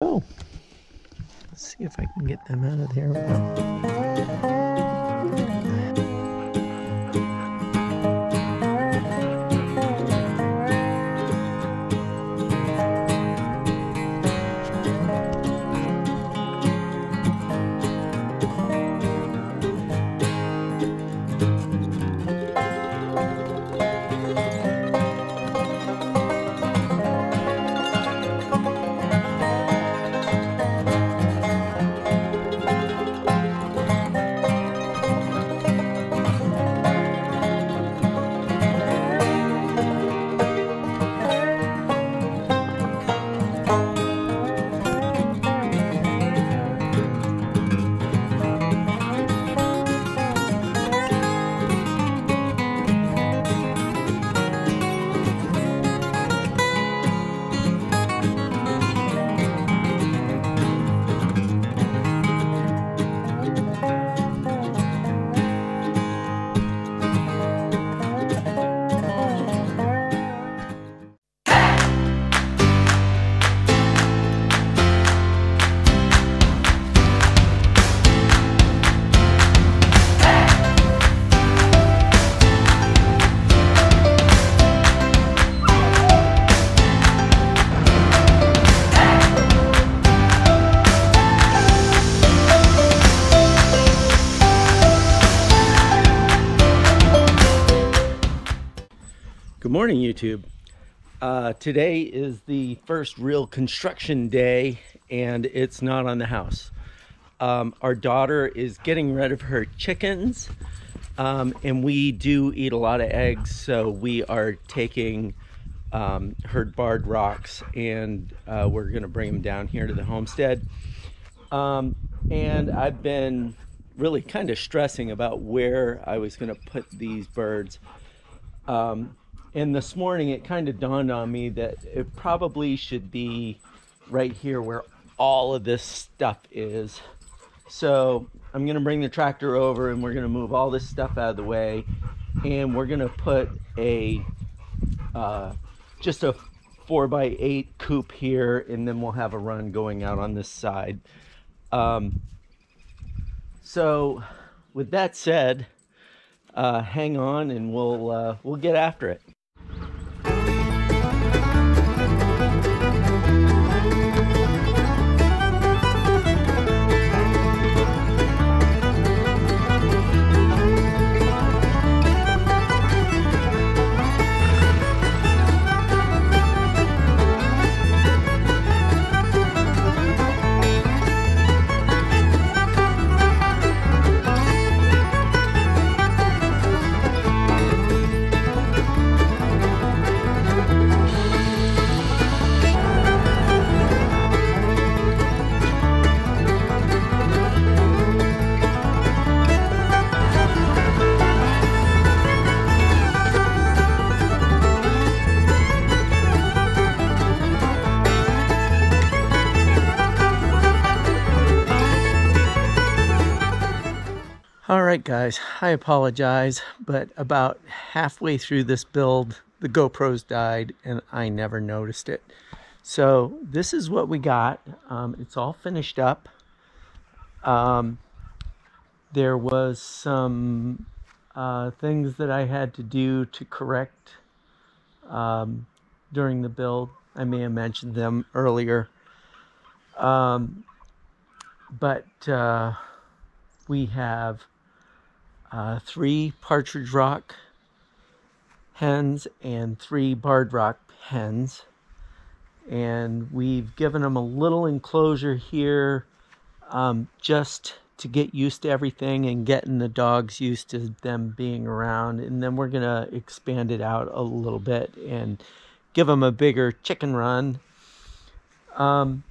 Oh, let's see if I can get them out of there. Good morning, YouTube. Uh, today is the first real construction day, and it's not on the house. Um, our daughter is getting rid of her chickens, um, and we do eat a lot of eggs, so we are taking um, her barred rocks and uh, we're going to bring them down here to the homestead. Um, and I've been really kind of stressing about where I was going to put these birds. Um, and this morning it kind of dawned on me that it probably should be right here where all of this stuff is. So I'm gonna bring the tractor over and we're gonna move all this stuff out of the way and we're gonna put a uh, just a four by eight coop here and then we'll have a run going out on this side. Um, so with that said, uh, hang on and we'll uh, we'll get after it. All right, guys, I apologize, but about halfway through this build, the GoPros died and I never noticed it. So this is what we got. Um, it's all finished up. Um, there was some uh, things that I had to do to correct um, during the build. I may have mentioned them earlier. Um, but uh, we have uh, three partridge rock hens and three barred rock hens. And we've given them a little enclosure here um, just to get used to everything and getting the dogs used to them being around. And then we're going to expand it out a little bit and give them a bigger chicken run. Um,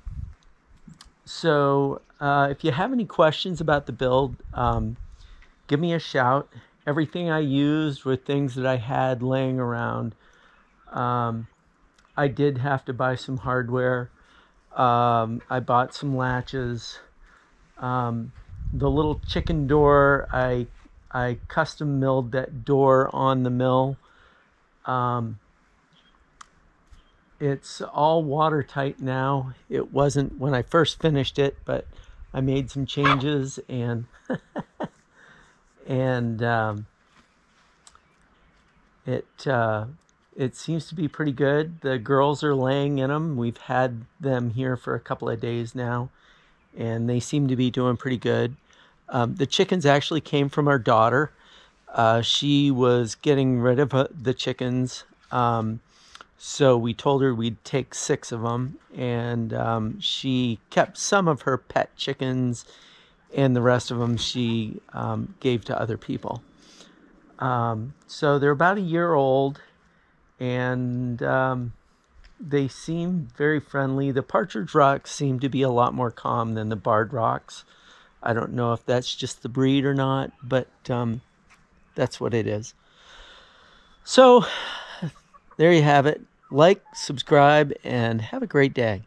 so uh, if you have any questions about the build, um, give me a shout. Everything I used were things that I had laying around. Um, I did have to buy some hardware. Um, I bought some latches. Um, the little chicken door, I I custom milled that door on the mill. Um, it's all watertight now. It wasn't when I first finished it, but I made some changes and and um, it uh, it seems to be pretty good. The girls are laying in them. We've had them here for a couple of days now, and they seem to be doing pretty good. Um, the chickens actually came from our daughter. Uh, she was getting rid of uh, the chickens. Um, so we told her we'd take six of them, and um, she kept some of her pet chickens, and the rest of them she um, gave to other people. Um, so they're about a year old, and um, they seem very friendly. The partridge rocks seem to be a lot more calm than the barred rocks. I don't know if that's just the breed or not, but um, that's what it is. So there you have it. Like, subscribe, and have a great day.